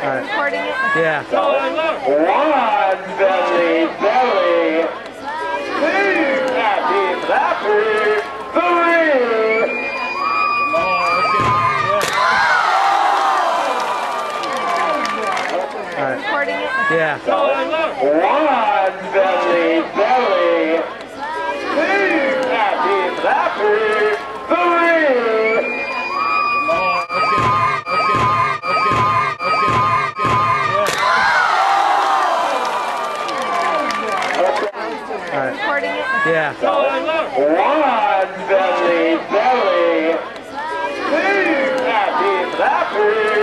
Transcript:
right. recording it. Yeah. One belly belly, two happy happy, three. Recording it. Yeah. One belly belly, two happy happy. right. recording it? Yeah. One belly belly, two happy.